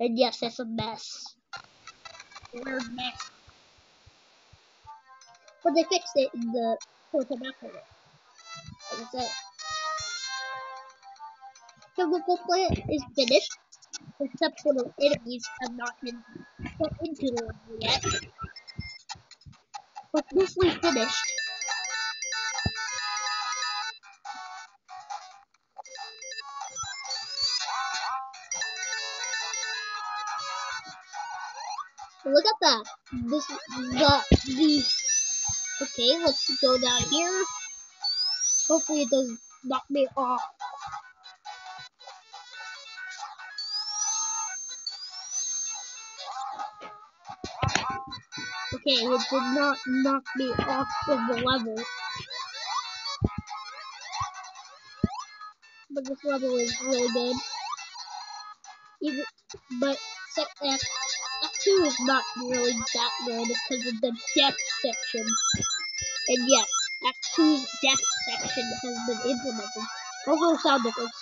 And yes, it's a mess. Weird mess. But they fixed it in the fourth after it. Like I said. Chemical plant is finished, except for the enemies have not been put into the level yet. But mostly finished. That. This the the okay, let's go down here. Hopefully it doesn't knock me off. Okay, it did not knock me off of the level. But this level is really good. Even, but F, F2 is not really that good because of the death section. And yes, F2's death section has been implemented. Also sound difference.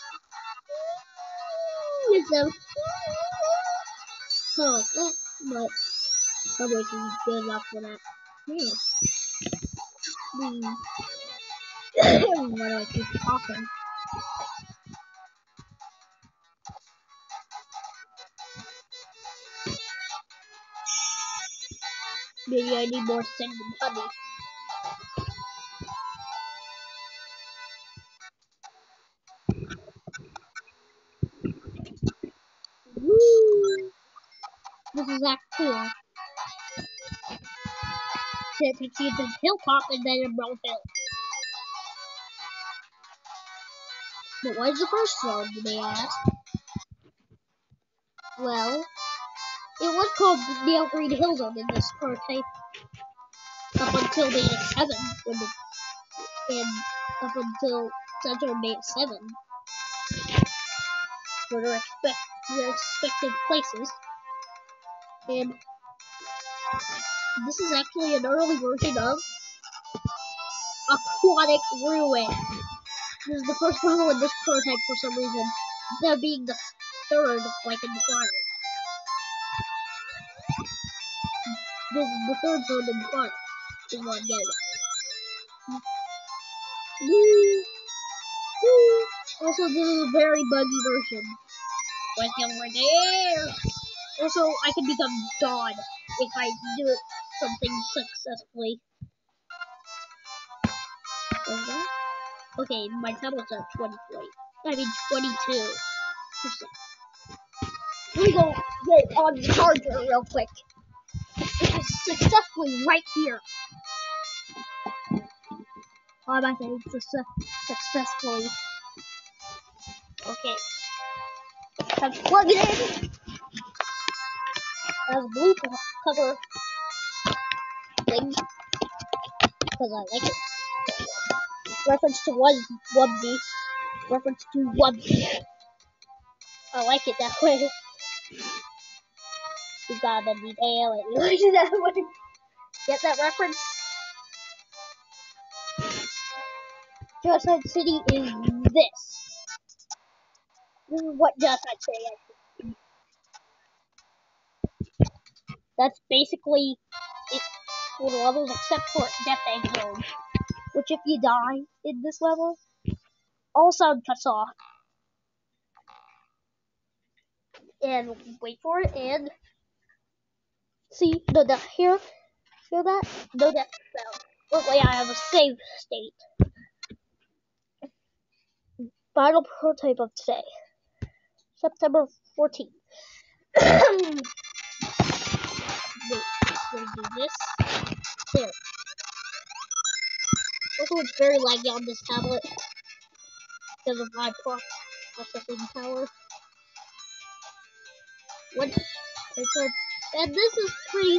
With them. I like that, but Subway is good enough for that. Hmm. Hmm. Why do I keep talking? Maybe I need more cinnamon honey. Woo! This is Act 2 it takes you hilltop and then brown hill. But what is the first zone, you may ask? Well, it was called the Neo Green Hill Zone in this prototype up until Beta 7, when the, and up until Center Beta 7, for their, expect, their expected places. And this is actually an early version of Aquatic Ruin. This is the first level in this prototype for some reason. That being the third, like in the front. This is the third zone in the front. Is getting at. Woo! Woo! Also, this is a very buggy version. Like over there. Also, I can become God if I do something successfully. Okay, my tablet's at 23. I mean 22 percent. Let me go get on the charger real quick. It is successfully right here. Why am I saying successfully? Okay. To plug it in. It has a blue cover thing because I like it. Reference to one Wubsy. Reference to Wubsy. I like it that way. You gotta detail it. You it that way. Get that reference? Justice City is this. This is what Justice City is. That's basically it for the levels except for Death Egg Zone. Which if you die in this level, all sound cuts off. And wait for it and see no death here. Hear that? No death sound. Oh, Luckily I have a save state. Final prototype of today. September 14th. Wait, gonna do this. There. Also, it's very laggy on this tablet because of my processing power. What? And this is pretty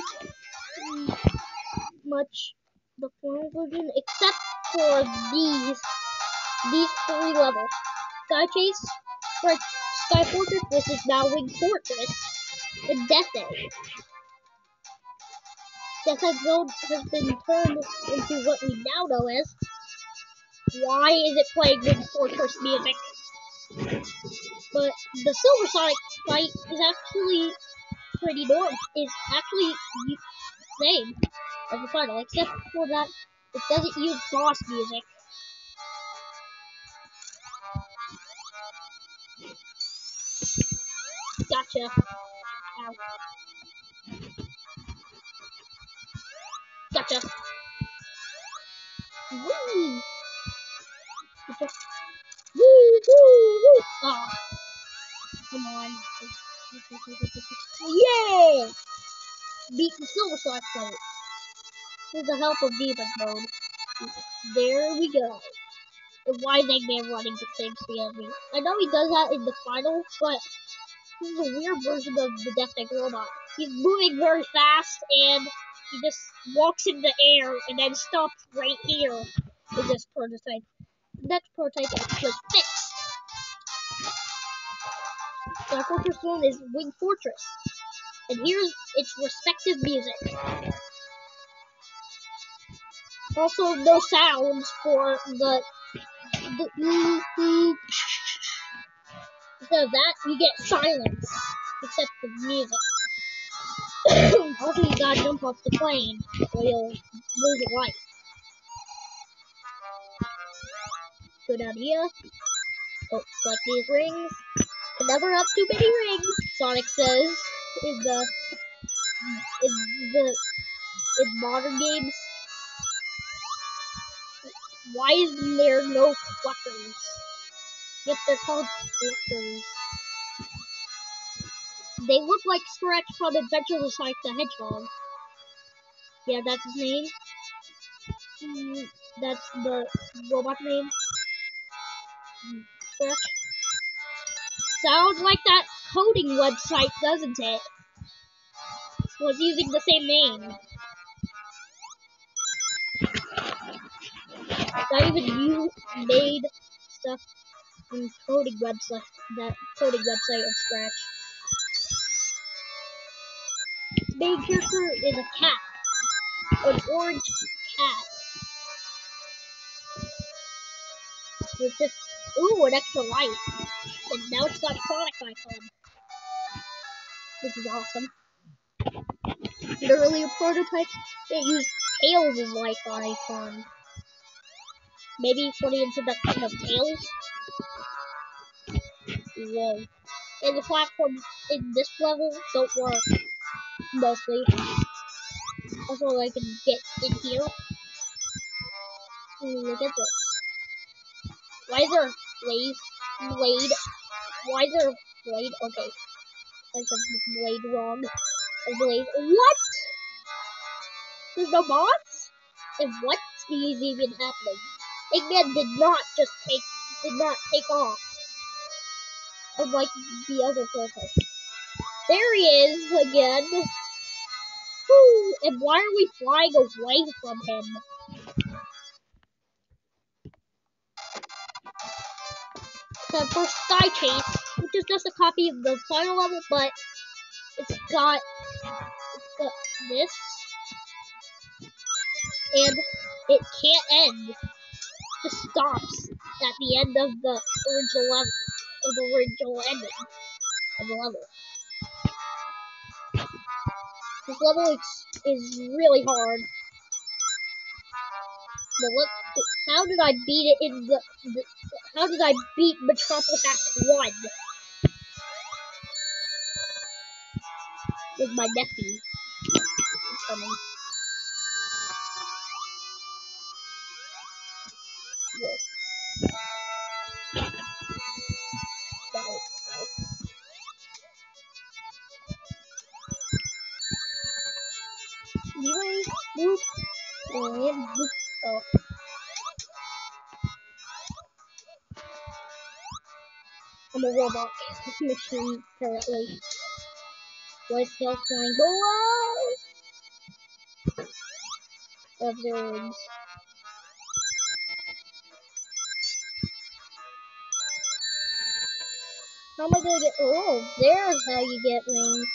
much the final version, except for these these three levels: Sky Chase, Sky Fortress, which is now Wing Fortress, and Death Egg. Death Egg Zone has been turned into what we now know as. Why is it playing Wing Fortress music? But the Silver Sonic fight is actually pretty normal. It's actually the same as the final, except for that it doesn't use boss music. Gotcha. Ow. Gotcha. Whee! Gotcha. Woo, woo, woo! Ah. Come on. Yeah! Beat the Silver Sonic fight. With the help of Demon Mode. There we go. And why is Eggman running the same speed as me? I know he does that in the final, but this is a weird version of the Death Egg robot. He's moving very fast and he just walks in the air and then stops right here with this prototype. Next prototype actually fixed. So our fortress one is Wing Fortress. And here's its respective music. Also, no sounds for the, the. Instead of that, you get silence, except the music. also, you gotta jump off the plane, or you'll lose a life. Go down here. Oh, collect these rings. Never have too many rings, Sonic says in the in the in modern games. Why is there no cluckers? Yet they're called cluckers. They look like Scratch from Adventures of Sonic the Hedgehog. Yeah, that's his name. Mm, that's the robot name. Scratch. Sounds like that coding website, doesn't it? Was using the same name. Not even you made stuff on coding website that coding website of Scratch. Its main character is a cat. An orange cat. With just ooh an extra life. And now it's got Sonic icon. Which is awesome. The earlier prototypes they used Tails as life icon. Maybe for the introduction of Tails. Whoa. And the platforms in this level don't work. Mostly. Also, I can get in here. Ooh, look at this. Why is there a blade? Blade? Why is there a blade? Okay. I a blade wrong. A blade. What? There's no boss? And what is even happening? Eggman did not just take did not take off. Unlike the other person. There he is again. Woo. And why are we flying away from him? So for Sky Chase, which is just a copy of the final level, but it's got, it's got this, and it can't end just stops at the end of the original level, of the original ending of the level. This level is, is really hard. How did I beat it in the, the how did I beat Metropolis Act 1? With my nephew. Coming. Oh. I'm a robot machine currently. Is Tails flying below? Observes. How am I gonna get? Oh, there's how you get wings.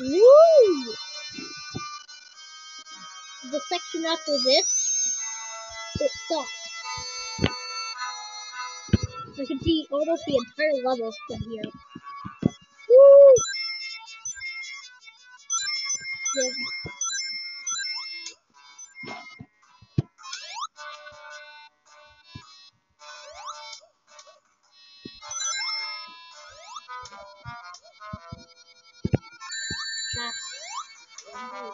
Woo! The section after this, it stops. I can see almost the entire level from here. Woo! Yeah.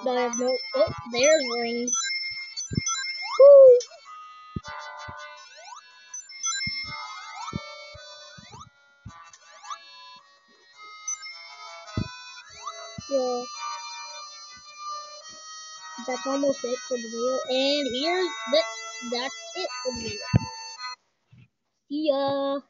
No, I have no. Oh, there's rings. That's almost it for the video. And here's the that's it for the video. See ya.